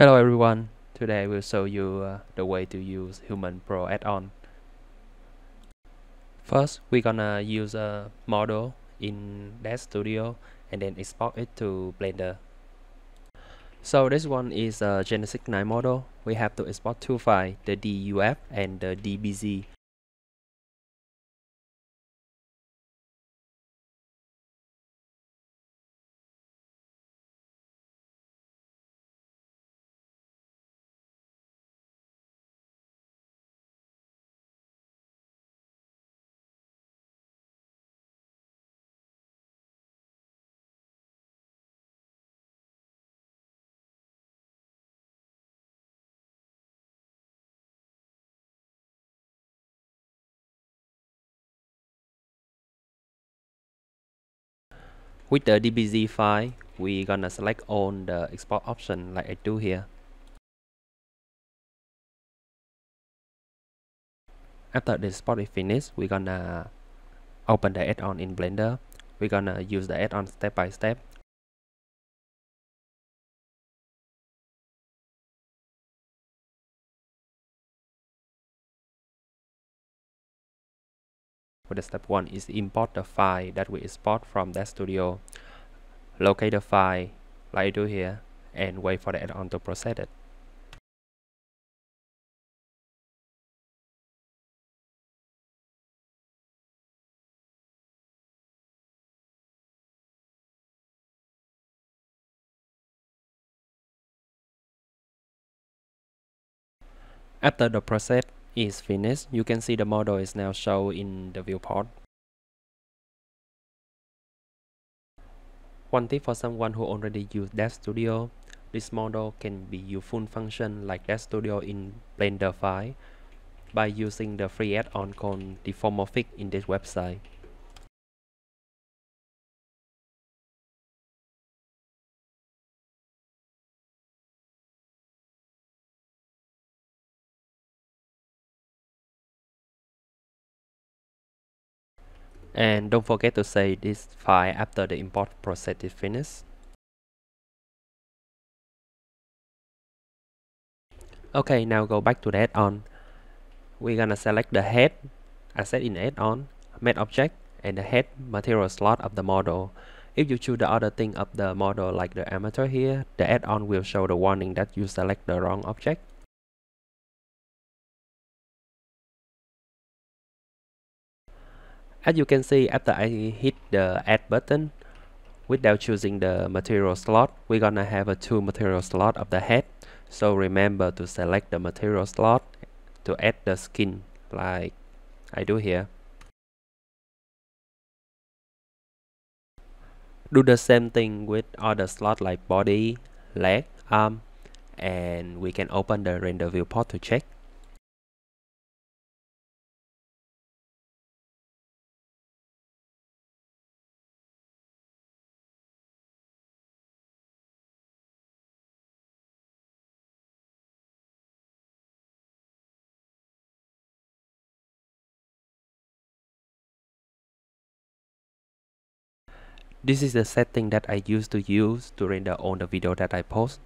Hello everyone, today I will show you uh, the way to use HumanPro add-on. First, we're gonna use a model in Daz Studio and then export it to Blender. So this one is a Genesis 9 model. We have to export two files, the DUF and the DBZ. With the DBZ file, we're gonna select on the export option like I do here. After the export is finished, we're gonna open the add-on in Blender. We're gonna use the add-on step by step. For the step one is import the file that we export from Daz Studio. Locate the file like I do here and wait for the add-on to process it. After the process is finished, you can see the model is now shown in the viewport. One tip for someone who already used Daz Studio, this model can be used full function like Daz Studio in Blender file by using the free add-on called Diffeomorphic in this website. And don't forget to save this file after the import process is finished. Okay, now go back to the add-on. We're gonna select the head, asset in add-on, main object, and the head material slot of the model. If you choose the other thing of the model like the armature here, the add-on will show the warning that you select the wrong object. As you can see, after I hit the add button, without choosing the material slot, we're gonna have a two material slot of the head. So remember to select the material slot to add the skin like I do here. Do the same thing with other slots like body, leg, arm, and we can open the render viewport to check. This is the setting that I used to use to render all the video that I post.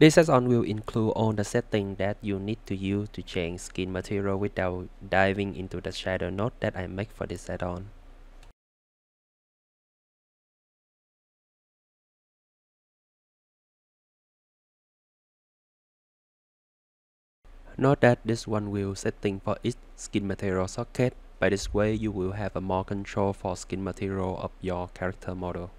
This add-on will include all the settings that you need to use to change skin material without diving into the shader node that I make for this add-on. Note that this one will setting for each skin material socket. By this way you will have a more control for skin material of your character model.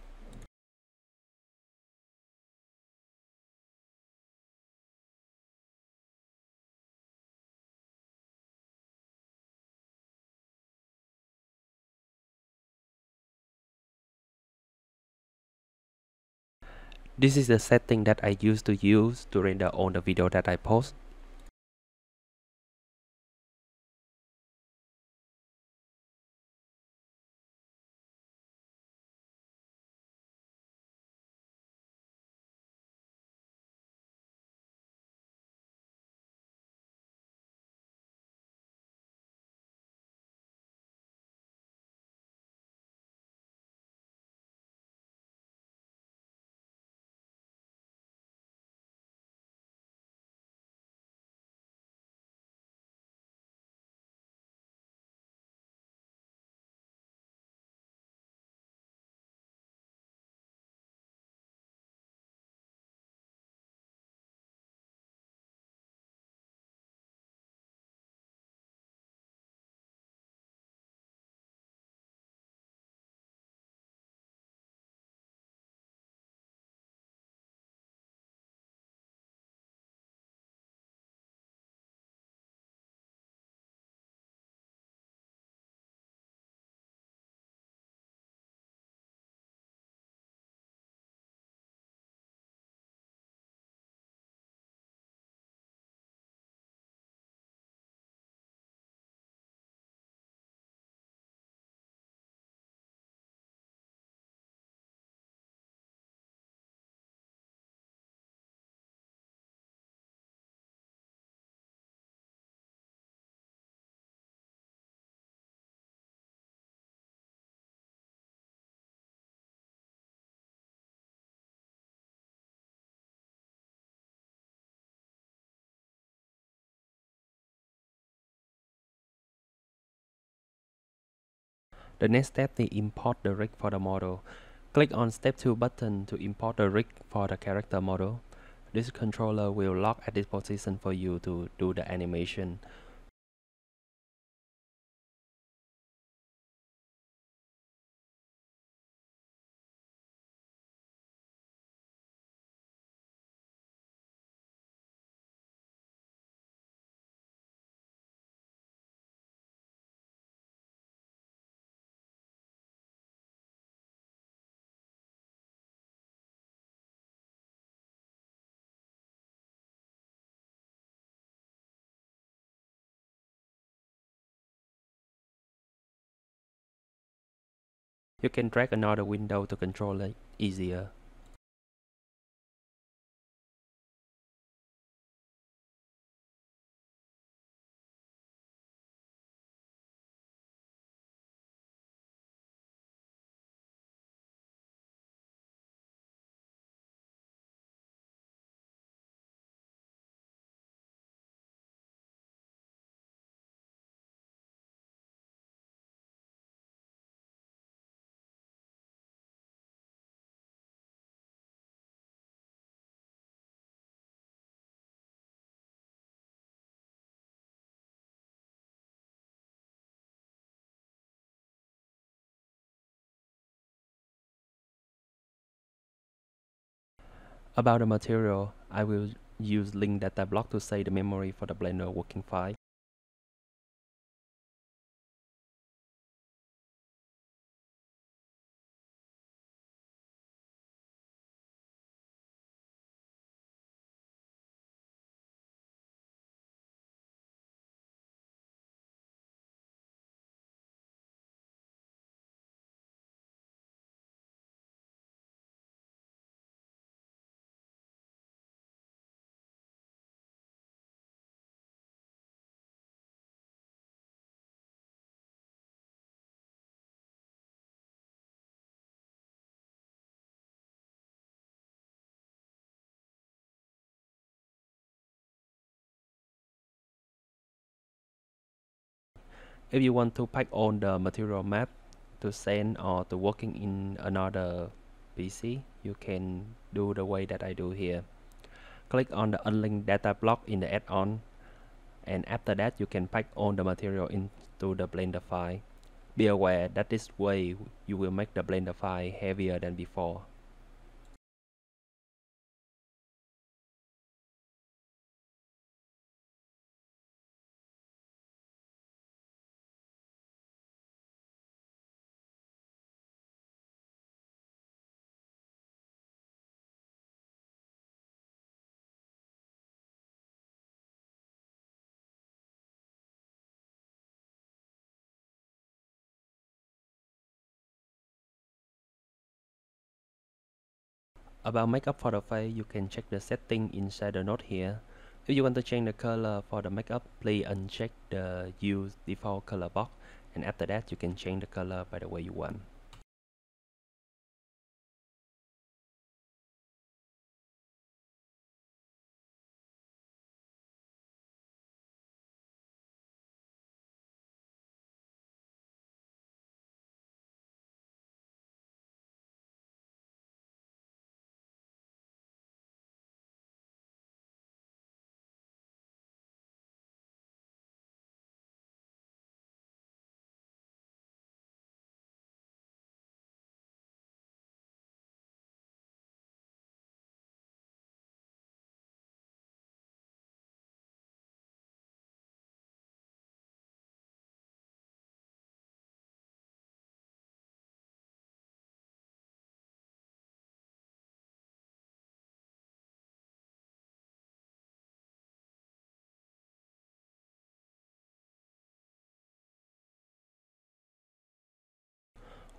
This is the setting that I used to use to render all the video that I post. The next step is import the rig for the model. Click on step 2 button to import the rig for the character model. This controller will lock at this position for you to do the animation. You can drag another window to control it easier. About the material, I will use link data block to save the memory for the Blender working file. If you want to pack on the material map to send or to working in another PC, you can do the way that I do here. Click on the unlink data block in the add-on and after that you can pack all the material into the Blender file. Be aware that this way you will make the Blender file heavier than before. About makeup for the face, you can check the setting inside the note here. If you want to change the color for the makeup, please uncheck the use default color box and after that you can change the color by the way you want.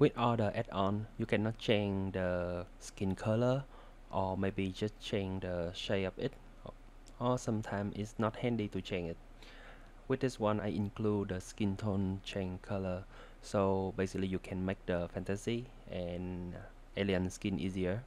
With all the add-on you cannot change the skin color or maybe just change the shape of it. Or sometimes it's not handy to change it. With this one I include the skin tone change color. So basically you can make the fantasy and alien skin easier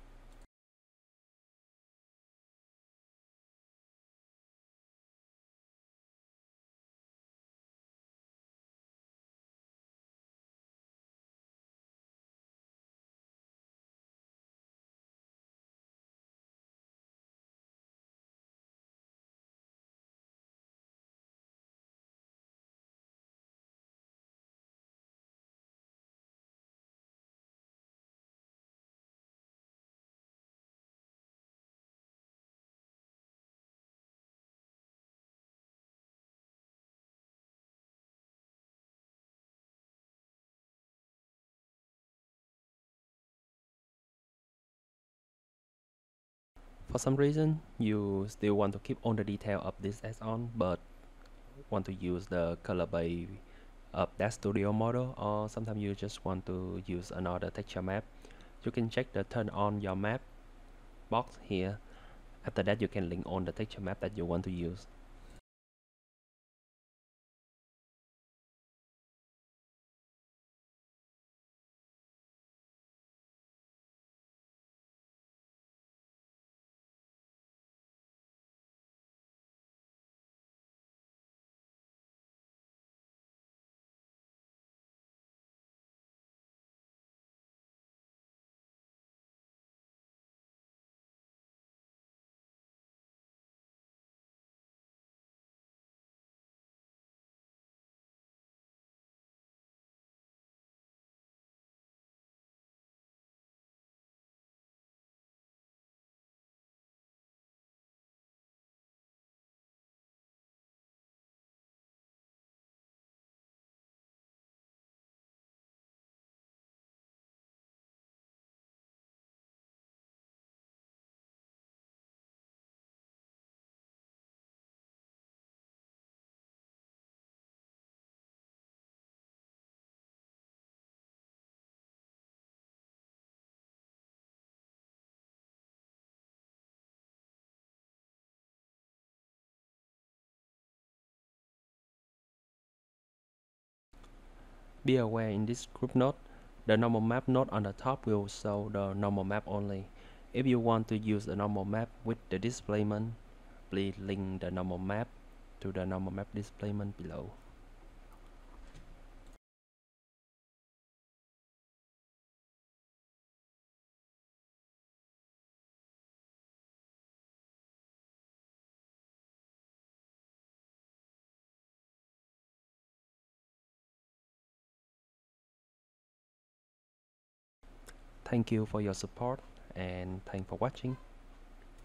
for some reason you still want to keep all the detail of this add-on but want to use the color by of Daz Studio model or sometimes you just want to use another texture map. You can check the turn on your map box here. After that you can link on the texture map that you want to use Be aware in this group node, the normal map node on the top will show the normal map only. If you want to use the normal map with the displacement, please link the normal map to the normal map displacement below. Thank you for your support and thanks for watching.